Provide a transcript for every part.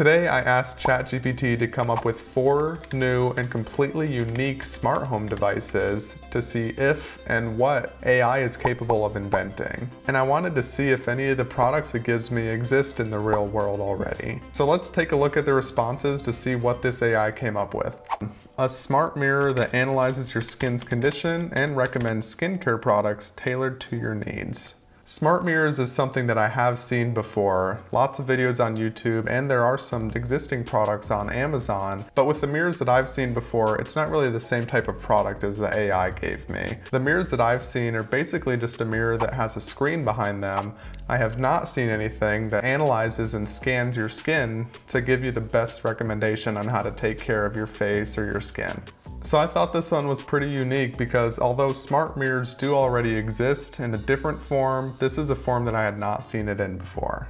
Today I asked ChatGPT to come up with four new and completely unique smart home devices to see if and what AI is capable of inventing. And I wanted to see if any of the products it gives me exist in the real world already. So let's take a look at the responses to see what this AI came up with. A smart mirror that analyzes your skin's condition and recommends skincare products tailored to your needs. Smart mirrors is something that I have seen before, lots of videos on YouTube, and there are some existing products on Amazon, but with the mirrors that I've seen before, it's not really the same type of product as the AI gave me. The mirrors that I've seen are basically just a mirror that has a screen behind them. I have not seen anything that analyzes and scans your skin to give you the best recommendation on how to take care of your face or your skin. So I thought this one was pretty unique because although smart mirrors do already exist in a different form, this is a form that I had not seen it in before.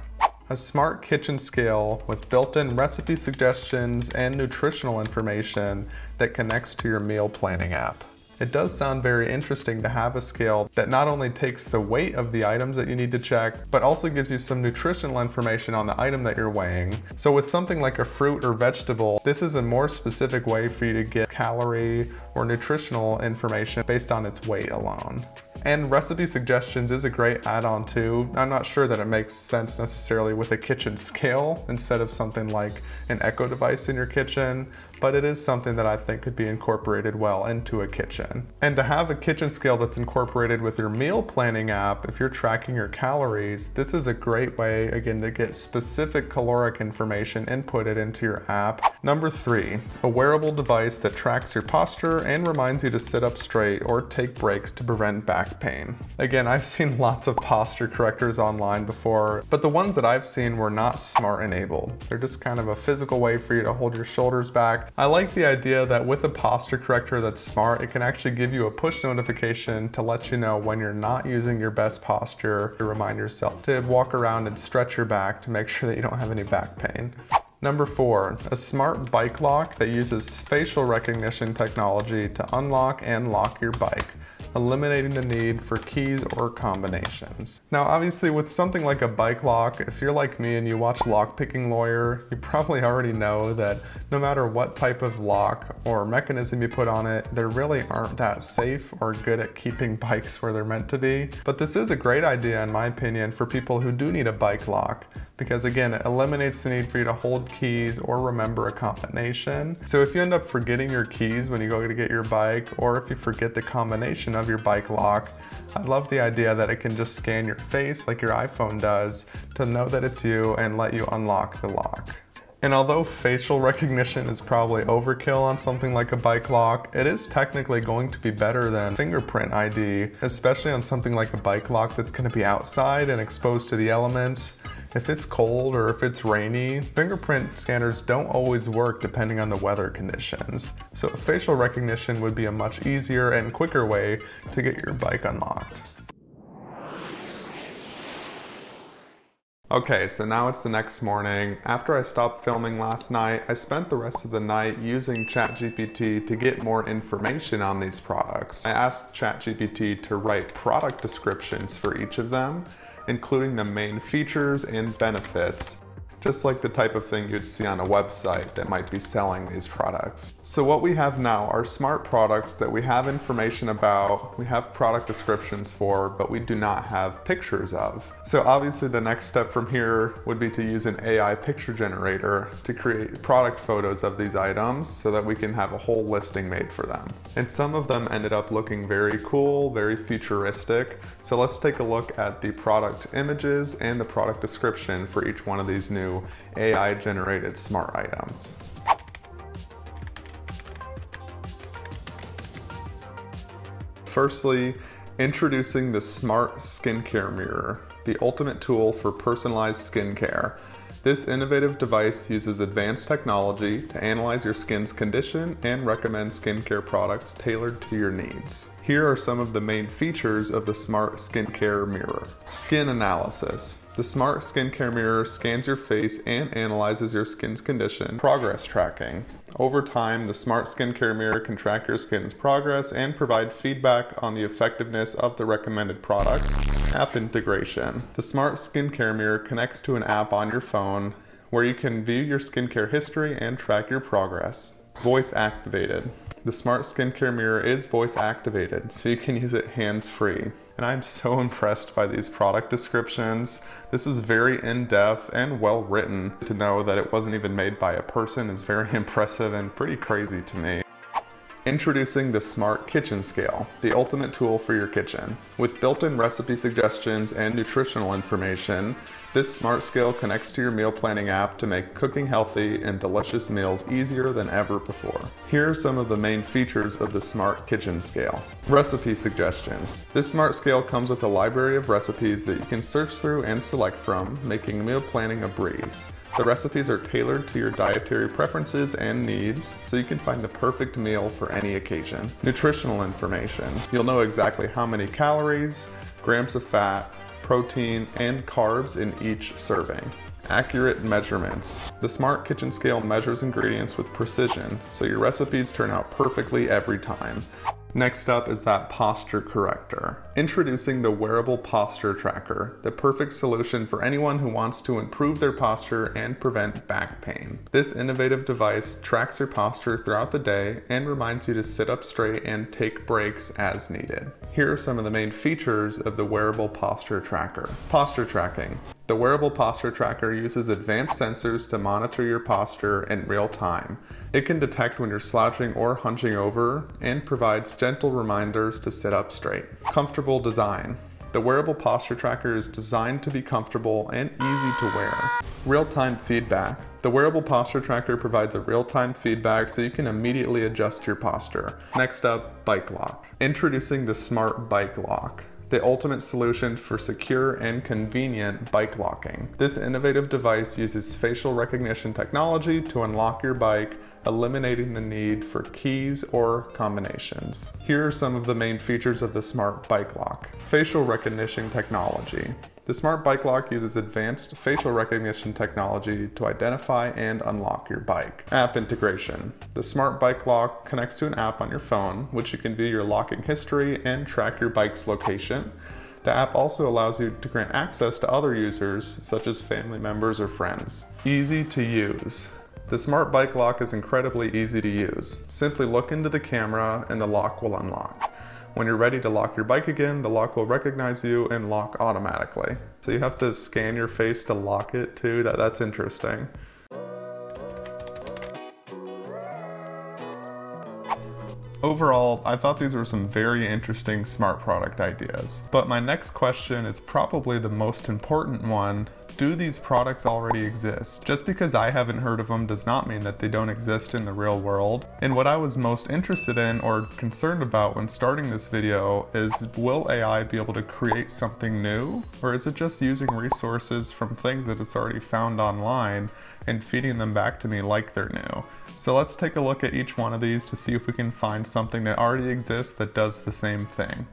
A smart kitchen scale with built-in recipe suggestions and nutritional information that connects to your meal planning app. It does sound very interesting to have a scale that not only takes the weight of the items that you need to check, but also gives you some nutritional information on the item that you're weighing. So with something like a fruit or vegetable, this is a more specific way for you to get calorie or nutritional information based on its weight alone. And recipe suggestions is a great add-on too. I'm not sure that it makes sense necessarily with a kitchen scale instead of something like an Echo device in your kitchen, but it is something that I think could be incorporated well into a kitchen. And to have a kitchen scale that's incorporated with your meal planning app, if you're tracking your calories, this is a great way, again, to get specific caloric information inputted into your app. Number three, a wearable device that tracks your posture and reminds you to sit up straight or take breaks to prevent back pain. Again, I've seen lots of posture correctors online before, but the ones that I've seen were not smart enabled. They're just kind of a physical way for you to hold your shoulders back I like the idea that with a posture corrector that's smart, it can actually give you a push notification to let you know when you're not using your best posture to remind yourself to walk around and stretch your back to make sure that you don't have any back pain. Number four, a smart bike lock that uses facial recognition technology to unlock and lock your bike eliminating the need for keys or combinations. Now obviously with something like a bike lock, if you're like me and you watch Lockpicking Lawyer, you probably already know that no matter what type of lock or mechanism you put on it, they really aren't that safe or good at keeping bikes where they're meant to be. But this is a great idea in my opinion for people who do need a bike lock because again, it eliminates the need for you to hold keys or remember a combination. So if you end up forgetting your keys when you go to get your bike, or if you forget the combination of your bike lock, I love the idea that it can just scan your face like your iPhone does to know that it's you and let you unlock the lock. And although facial recognition is probably overkill on something like a bike lock, it is technically going to be better than fingerprint ID, especially on something like a bike lock that's going to be outside and exposed to the elements. If it's cold or if it's rainy, fingerprint scanners don't always work depending on the weather conditions. So facial recognition would be a much easier and quicker way to get your bike unlocked. Okay, so now it's the next morning. After I stopped filming last night, I spent the rest of the night using ChatGPT to get more information on these products. I asked ChatGPT to write product descriptions for each of them, including the main features and benefits just like the type of thing you'd see on a website that might be selling these products. So what we have now are smart products that we have information about, we have product descriptions for, but we do not have pictures of. So obviously the next step from here would be to use an AI picture generator to create product photos of these items so that we can have a whole listing made for them. And some of them ended up looking very cool, very futuristic. So let's take a look at the product images and the product description for each one of these new AI generated smart items. Firstly, introducing the Smart Skincare Mirror, the ultimate tool for personalized skincare. This innovative device uses advanced technology to analyze your skin's condition and recommend skincare products tailored to your needs. Here are some of the main features of the Smart Skincare Mirror. Skin Analysis. The Smart Skincare Mirror scans your face and analyzes your skin's condition. Progress Tracking. Over time, the Smart Skincare Mirror can track your skin's progress and provide feedback on the effectiveness of the recommended products. App integration. The Smart Skincare Mirror connects to an app on your phone where you can view your skincare history and track your progress. Voice activated. The smart skincare mirror is voice activated, so you can use it hands free. And I'm so impressed by these product descriptions. This is very in depth and well written. To know that it wasn't even made by a person is very impressive and pretty crazy to me. Introducing the Smart Kitchen Scale, the ultimate tool for your kitchen. With built-in recipe suggestions and nutritional information, this smart scale connects to your meal planning app to make cooking healthy and delicious meals easier than ever before. Here are some of the main features of the Smart Kitchen Scale. Recipe suggestions. This smart scale comes with a library of recipes that you can search through and select from, making meal planning a breeze. The recipes are tailored to your dietary preferences and needs, so you can find the perfect meal for any occasion. Nutritional information. You'll know exactly how many calories, grams of fat, protein, and carbs in each serving. Accurate measurements. The Smart Kitchen Scale measures ingredients with precision, so your recipes turn out perfectly every time. Next up is that posture corrector. Introducing the wearable posture tracker, the perfect solution for anyone who wants to improve their posture and prevent back pain. This innovative device tracks your posture throughout the day and reminds you to sit up straight and take breaks as needed. Here are some of the main features of the wearable posture tracker. Posture tracking. The wearable posture tracker uses advanced sensors to monitor your posture in real time. It can detect when you're slouching or hunching over and provides gentle reminders to sit up straight. Comfortable design. The wearable posture tracker is designed to be comfortable and easy to wear. Real-time feedback. The wearable posture tracker provides a real-time feedback so you can immediately adjust your posture. Next up, bike lock. Introducing the smart bike lock the ultimate solution for secure and convenient bike locking. This innovative device uses facial recognition technology to unlock your bike, eliminating the need for keys or combinations. Here are some of the main features of the smart bike lock. Facial recognition technology. The Smart Bike Lock uses advanced facial recognition technology to identify and unlock your bike. App integration. The Smart Bike Lock connects to an app on your phone, which you can view your locking history and track your bike's location. The app also allows you to grant access to other users, such as family members or friends. Easy to use. The Smart Bike Lock is incredibly easy to use. Simply look into the camera and the lock will unlock. When you're ready to lock your bike again, the lock will recognize you and lock automatically. So you have to scan your face to lock it too, that, that's interesting. Overall, I thought these were some very interesting smart product ideas. But my next question is probably the most important one. Do these products already exist? Just because I haven't heard of them does not mean that they don't exist in the real world. And what I was most interested in or concerned about when starting this video is will AI be able to create something new? Or is it just using resources from things that it's already found online and feeding them back to me like they're new? So let's take a look at each one of these to see if we can find something that already exists that does the same thing.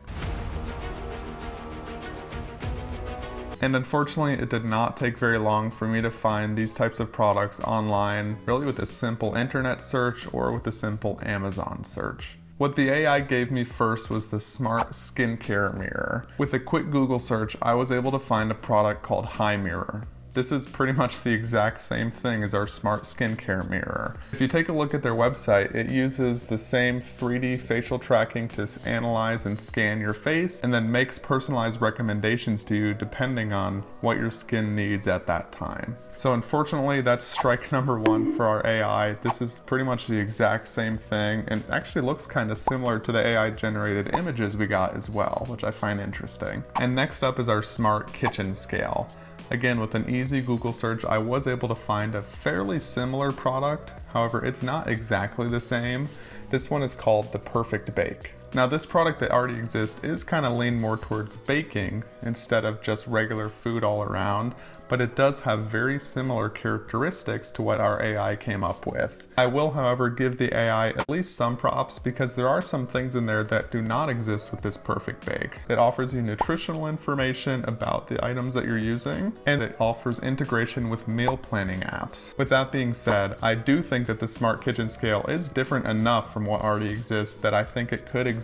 And unfortunately, it did not take very long for me to find these types of products online, really with a simple internet search or with a simple Amazon search. What the AI gave me first was the Smart Skincare Mirror. With a quick Google search, I was able to find a product called HiMirror. This is pretty much the exact same thing as our smart skincare mirror. If you take a look at their website, it uses the same 3D facial tracking to analyze and scan your face and then makes personalized recommendations to you depending on what your skin needs at that time. So unfortunately, that's strike number one for our AI. This is pretty much the exact same thing and actually looks kind of similar to the AI generated images we got as well, which I find interesting. And next up is our smart kitchen scale. Again, with an easy Google search, I was able to find a fairly similar product. However, it's not exactly the same. This one is called the Perfect Bake. Now this product that already exists is kind of leaned more towards baking instead of just regular food all around, but it does have very similar characteristics to what our AI came up with. I will, however, give the AI at least some props because there are some things in there that do not exist with this perfect bake. It offers you nutritional information about the items that you're using, and it offers integration with meal planning apps. With that being said, I do think that the Smart Kitchen Scale is different enough from what already exists that I think it could exist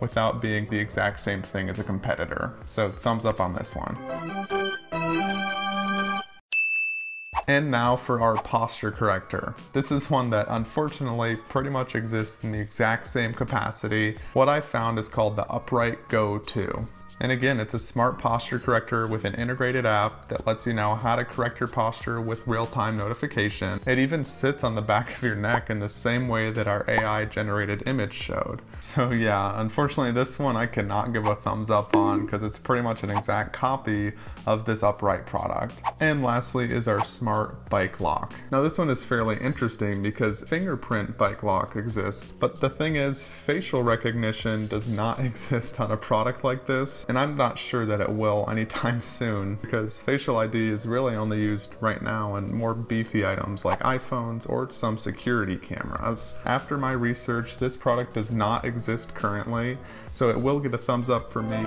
without being the exact same thing as a competitor. So thumbs up on this one. And now for our posture corrector. This is one that unfortunately pretty much exists in the exact same capacity. What I found is called the Upright Go 2. And again, it's a smart posture corrector with an integrated app that lets you know how to correct your posture with real-time notification. It even sits on the back of your neck in the same way that our AI generated image showed. So yeah, unfortunately this one I cannot give a thumbs up on because it's pretty much an exact copy of this upright product. And lastly is our smart bike lock. Now this one is fairly interesting because fingerprint bike lock exists, but the thing is facial recognition does not exist on a product like this and I'm not sure that it will anytime soon because facial ID is really only used right now in more beefy items like iPhones or some security cameras. After my research, this product does not exist currently, so it will get a thumbs up for me.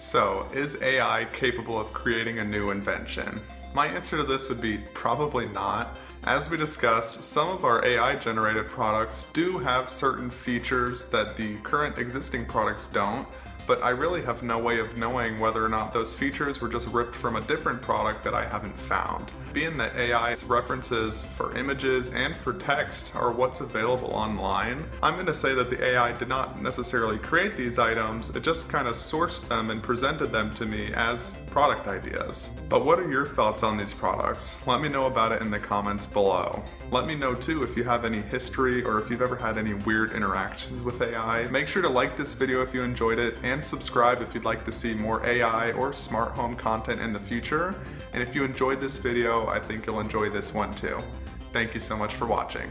So, is AI capable of creating a new invention? My answer to this would be probably not. As we discussed, some of our AI generated products do have certain features that the current existing products don't, but I really have no way of knowing whether or not those features were just ripped from a different product that I haven't found. Being that AI's references for images and for text are what's available online, I'm going to say that the AI did not necessarily create these items, it just kind of sourced them and presented them to me as product ideas. But what are your thoughts on these products? Let me know about it in the comments below. Let me know too if you have any history or if you've ever had any weird interactions with AI. Make sure to like this video if you enjoyed it and subscribe if you'd like to see more AI or smart home content in the future. And if you enjoyed this video, I think you'll enjoy this one too. Thank you so much for watching.